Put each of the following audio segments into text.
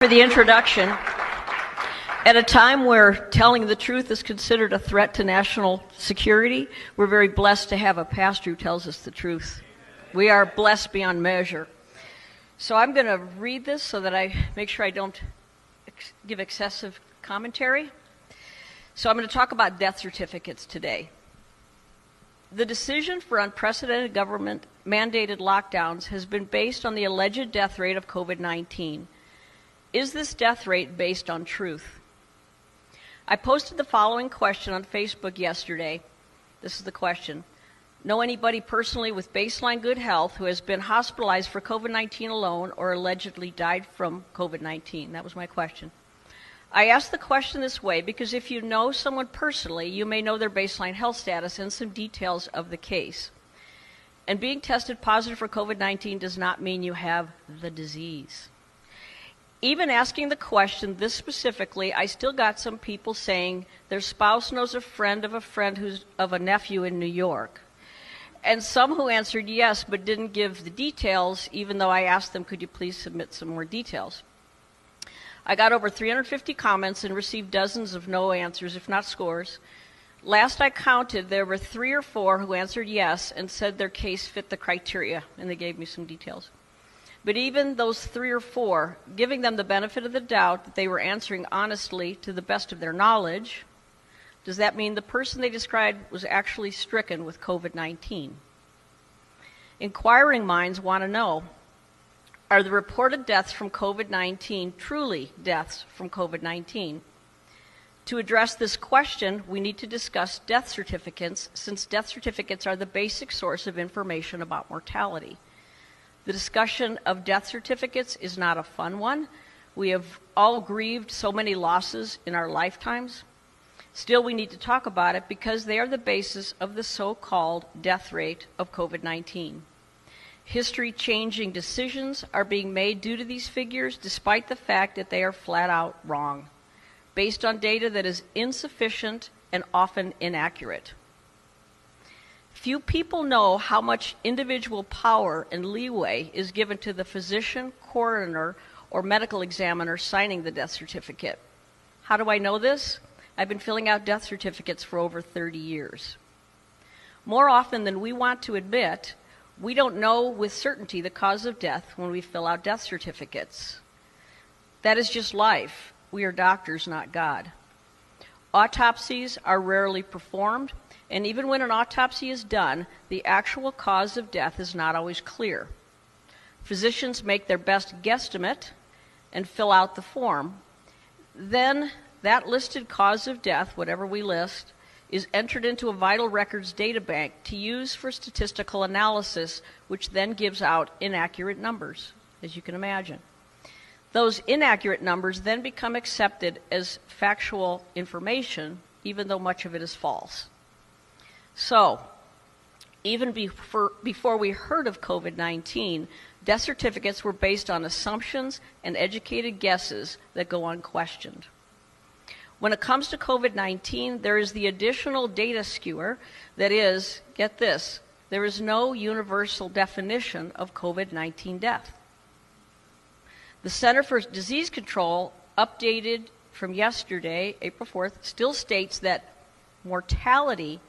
for the introduction. At a time where telling the truth is considered a threat to national security, we're very blessed to have a pastor who tells us the truth. We are blessed beyond measure. So I'm going to read this so that I make sure I don't ex- give excessive commentary. So I'm going to talk about death certificates today. The decision for unprecedented government mandated lockdowns has been based on the alleged death rate of COVID 19. Is this death rate based on truth? I posted the following question on Facebook yesterday. This is the question Know anybody personally with baseline good health who has been hospitalized for COVID 19 alone or allegedly died from COVID 19? That was my question. I asked the question this way because if you know someone personally, you may know their baseline health status and some details of the case. And being tested positive for COVID 19 does not mean you have the disease even asking the question this specifically, I still got some people saying their spouse knows a friend of a friend who's of a nephew in New York. And some who answered yes but didn't give the details, even though I asked them, could you please submit some more details? I got over 350 comments and received dozens of no answers, if not scores. Last I counted, there were three or four who answered yes and said their case fit the criteria, and they gave me some details. But even those three or four, giving them the benefit of the doubt that they were answering honestly to the best of their knowledge, does that mean the person they described was actually stricken with COVID 19? Inquiring minds want to know are the reported deaths from COVID 19 truly deaths from COVID 19? To address this question, we need to discuss death certificates, since death certificates are the basic source of information about mortality. The discussion of death certificates is not a fun one. We have all grieved so many losses in our lifetimes. Still, we need to talk about it because they are the basis of the so called death rate of COVID 19. History changing decisions are being made due to these figures, despite the fact that they are flat out wrong, based on data that is insufficient and often inaccurate. Few people know how much individual power and leeway is given to the physician, coroner, or medical examiner signing the death certificate. How do I know this? I've been filling out death certificates for over 30 years. More often than we want to admit, we don't know with certainty the cause of death when we fill out death certificates. That is just life. We are doctors, not God. Autopsies are rarely performed, and even when an autopsy is done, the actual cause of death is not always clear. Physicians make their best guesstimate and fill out the form. Then that listed cause of death, whatever we list, is entered into a vital records data bank to use for statistical analysis, which then gives out inaccurate numbers, as you can imagine. Those inaccurate numbers then become accepted as factual information, even though much of it is false. So, even before, before we heard of COVID 19, death certificates were based on assumptions and educated guesses that go unquestioned. When it comes to COVID 19, there is the additional data skewer that is, get this, there is no universal definition of COVID 19 death. The Center for Disease Control, updated from yesterday, April 4th, still states that mortality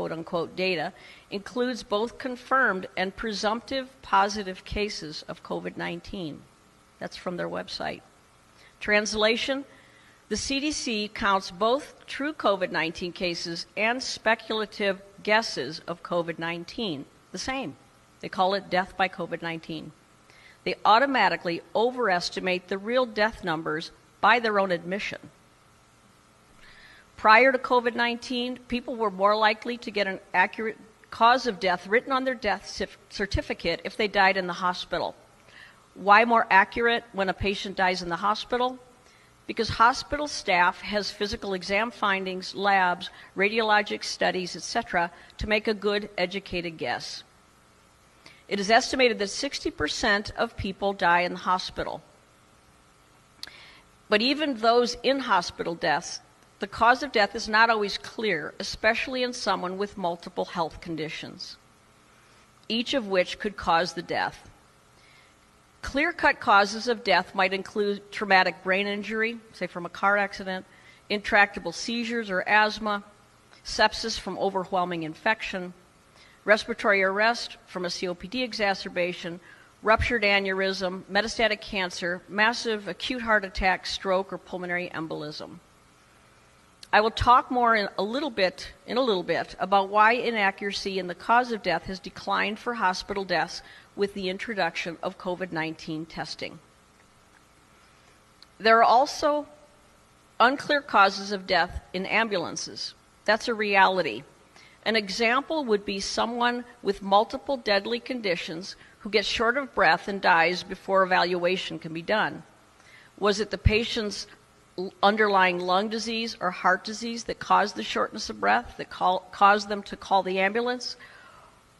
quote unquote data includes both confirmed and presumptive positive cases of COVID 19. That's from their website. Translation The CDC counts both true COVID 19 cases and speculative guesses of COVID 19 the same. They call it death by COVID 19. They automatically overestimate the real death numbers by their own admission. Prior to COVID 19, people were more likely to get an accurate cause of death written on their death certificate if they died in the hospital. Why more accurate when a patient dies in the hospital? Because hospital staff has physical exam findings, labs, radiologic studies, etc., to make a good educated guess. It is estimated that 60% of people die in the hospital. But even those in hospital deaths the cause of death is not always clear, especially in someone with multiple health conditions, each of which could cause the death. Clear cut causes of death might include traumatic brain injury, say from a car accident, intractable seizures or asthma, sepsis from overwhelming infection, respiratory arrest from a COPD exacerbation, ruptured aneurysm, metastatic cancer, massive acute heart attack, stroke, or pulmonary embolism. I will talk more in a little bit in a little bit about why inaccuracy in the cause of death has declined for hospital deaths with the introduction of COVID-19 testing. There are also unclear causes of death in ambulances. That's a reality. An example would be someone with multiple deadly conditions who gets short of breath and dies before evaluation can be done. Was it the patient's underlying lung disease or heart disease that caused the shortness of breath, that call, caused them to call the ambulance?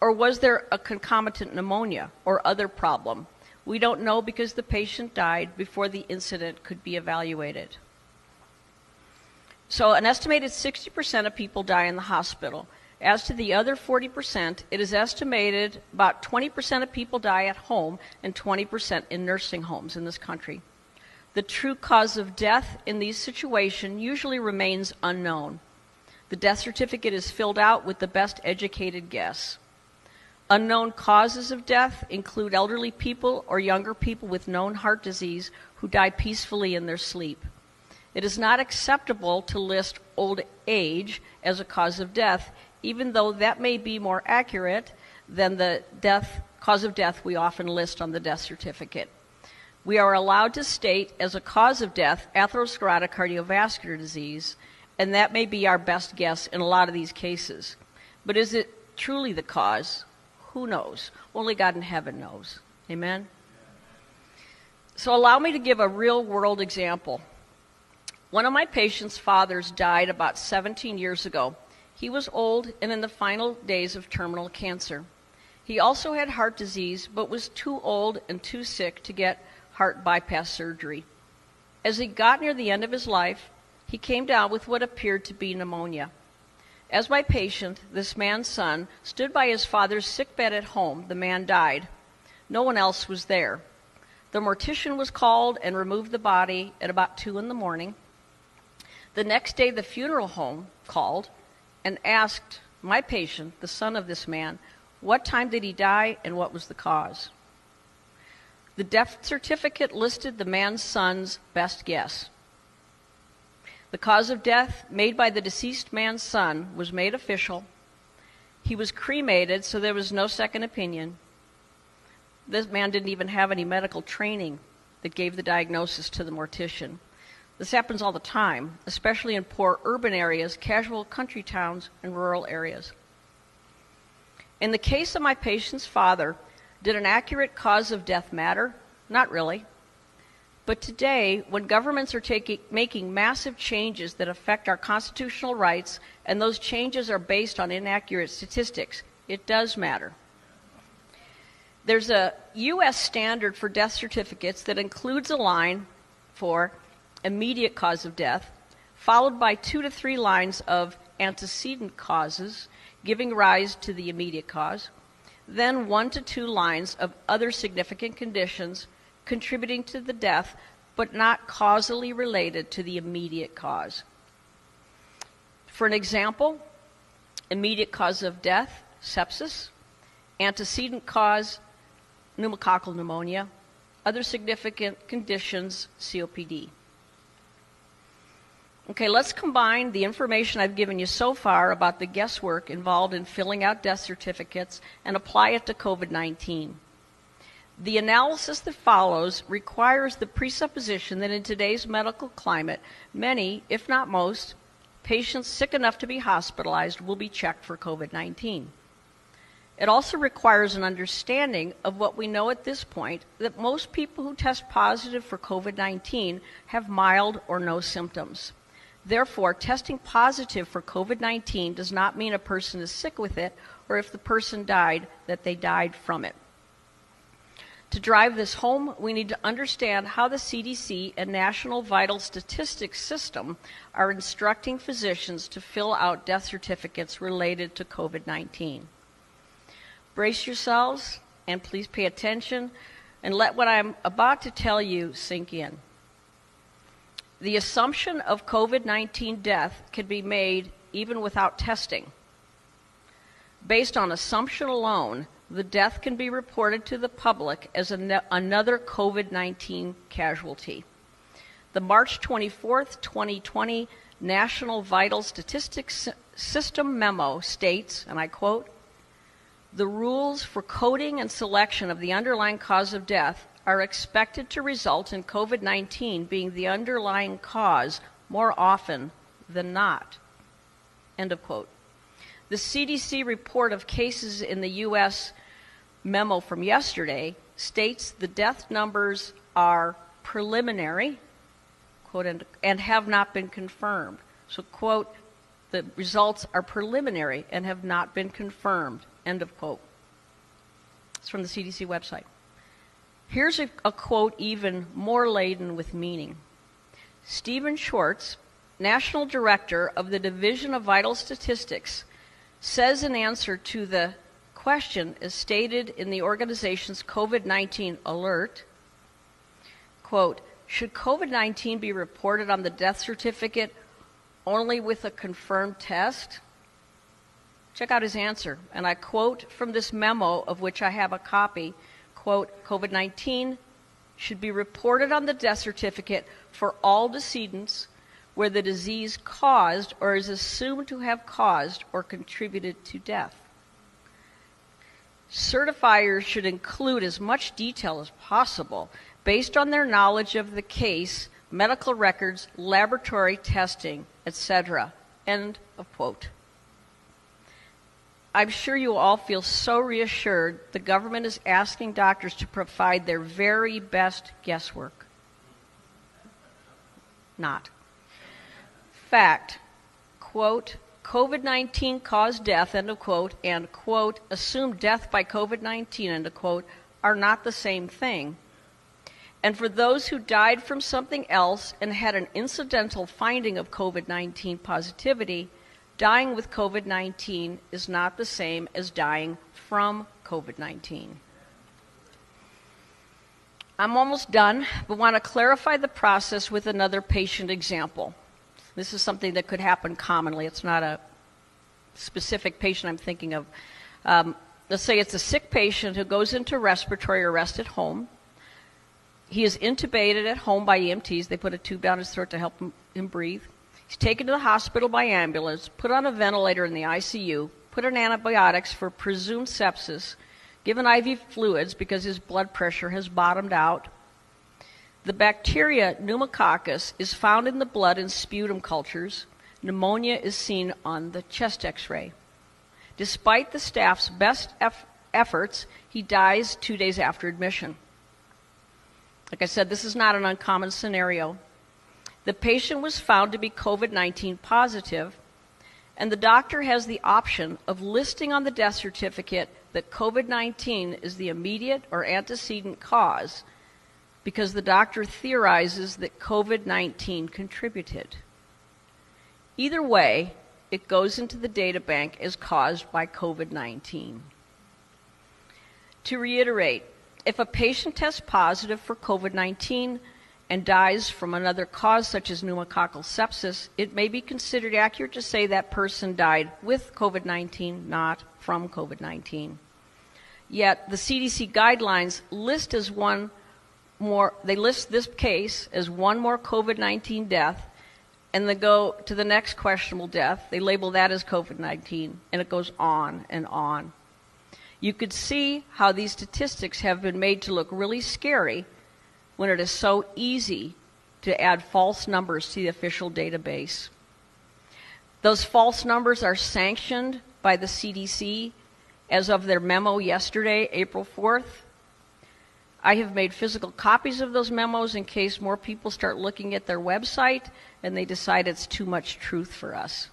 Or was there a concomitant pneumonia or other problem? We don't know because the patient died before the incident could be evaluated. So, an estimated 60% of people die in the hospital. As to the other 40%, it is estimated about 20% of people die at home and 20% in nursing homes in this country. The true cause of death in these situations usually remains unknown. The death certificate is filled out with the best educated guess. Unknown causes of death include elderly people or younger people with known heart disease who die peacefully in their sleep. It is not acceptable to list old age as a cause of death, even though that may be more accurate than the death cause of death we often list on the death certificate. We are allowed to state as a cause of death atherosclerotic cardiovascular disease, and that may be our best guess in a lot of these cases. But is it truly the cause? Who knows? Only God in heaven knows. Amen? So allow me to give a real world example. One of my patient's fathers died about 17 years ago. He was old and in the final days of terminal cancer. He also had heart disease, but was too old and too sick to get heart bypass surgery. As he got near the end of his life, he came down with what appeared to be pneumonia. As my patient, this man's son, stood by his father's sick bed at home, the man died. No one else was there. The mortician was called and removed the body at about 2 in the morning. The next day, the funeral home called and asked my patient, the son of this man, what time did he die and what was the cause. The death certificate listed the man's son's best guess. The cause of death made by the deceased man's son was made official. He was cremated, so there was no second opinion. This man didn't even have any medical training that gave the diagnosis to the mortician. This happens all the time, especially in poor urban areas, casual country towns, and rural areas. In the case of my patient's father, did an accurate cause of death matter? Not really. But today, when governments are taking, making massive changes that affect our constitutional rights, and those changes are based on inaccurate statistics, it does matter. There's a U.S. standard for death certificates that includes a line for immediate cause of death, followed by two to three lines of antecedent causes giving rise to the immediate cause, then one to two lines of other significant conditions contributing to the death, but not causally related to the immediate cause. For an example, immediate cause of death, sepsis, antecedent cause, pneumococcal pneumonia, other significant conditions, COPD. Okay, let's combine the information I've given you so far about the guesswork involved in filling out death certificates and apply it to COVID 19. The analysis that follows requires the presupposition that in today's medical climate, many, if not most, patients sick enough to be hospitalized will be checked for COVID 19. It also requires an understanding of what we know at this point that most people who test positive for COVID 19 have mild or no symptoms. Therefore, testing positive for COVID 19 does not mean a person is sick with it or if the person died, that they died from it. To drive this home, we need to understand how the CDC and National Vital Statistics System are instructing physicians to fill out death certificates related to COVID 19. Brace yourselves and please pay attention. and let what I'm about to tell you sink in. The assumption of COVID 19 death can be made even without testing. Based on assumption alone, the death can be reported to the public as an- another COVID 19 casualty. The March 24, 2020 National Vital Statistics System memo states, and I quote, the rules for coding and selection of the underlying cause of death are expected to result in COVID 19 being the underlying cause more often than not. End of quote. The CDC report of cases in the U.S. memo from yesterday states the death numbers are preliminary, quote, and, and have not been confirmed. So, quote, the results are preliminary and have not been confirmed, end of quote. It's from the CDC website. Here's a, a quote even more laden with meaning. Steven Schwartz, National Director of the Division of Vital Statistics, says in answer to the question as stated in the organization's COVID 19 alert, quote, should COVID 19 be reported on the death certificate only with a confirmed test? Check out his answer, and I quote from this memo of which I have a copy quote, COVID 19 should be reported on the death certificate for all decedents where the disease caused or is assumed to have caused or contributed to death. Certifiers should include as much detail as possible based on their knowledge of the case, medical records, laboratory testing, etc. End of quote. I'm sure you all feel so reassured the government is asking doctors to provide their very best guesswork. Not. Fact, quote, COVID 19 caused death, end of quote, and, quote, assumed death by COVID 19, end of quote, are not the same thing. And for those who died from something else and had an incidental finding of COVID 19 positivity, dying with COVID 19 is not the same as dying from COVID 19. I'm almost done, but want to clarify the process with another patient example. This is something that could happen commonly. It's not a specific patient I'm thinking of. Um, let's say it's a sick patient who goes into respiratory arrest at home. He is intubated at home by EMTs. They put a tube down his throat to help him, him breathe. He's taken to the hospital by ambulance, put on a ventilator in the ICU, put on antibiotics for presumed sepsis, given IV fluids because his blood pressure has bottomed out. The bacteria pneumococcus is found in the blood and sputum cultures. Pneumonia is seen on the chest x ray. Despite the staff's best eff- efforts, he dies two days after admission. Like I said, this is not an uncommon scenario. The patient was found to be COVID 19 positive, and the doctor has the option of listing on the death certificate that COVID 19 is the immediate or antecedent cause because the doctor theorizes that COVID 19 contributed. Either way, it goes into the data bank as caused by COVID 19. To reiterate, if a patient tests positive for COVID 19 and dies from another cause, such as pneumococcal sepsis, it may be considered accurate to say that person died with COVID 19, not from COVID 19. Yet the CDC guidelines list as one more, they list this case as one more COVID 19 death, and they go to the next questionable death. They label that as COVID 19, and it goes on and on. You could see how these statistics have been made to look really scary when it is so easy to add false numbers to the official database. Those false numbers are sanctioned by the CDC as of their memo yesterday, April 4th. I have made physical copies of those memos in case more people start looking at their website and they decide it's too much truth for us.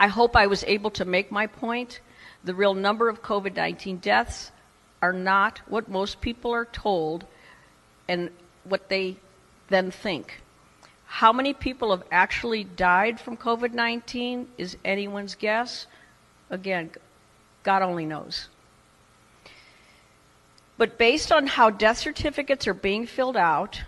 I hope I was able to make my point. The real number of COVID 19 deaths are not what most people are told and what they then think. How many people have actually died from COVID 19 is anyone's guess. Again, God only knows. But based on how death certificates are being filled out,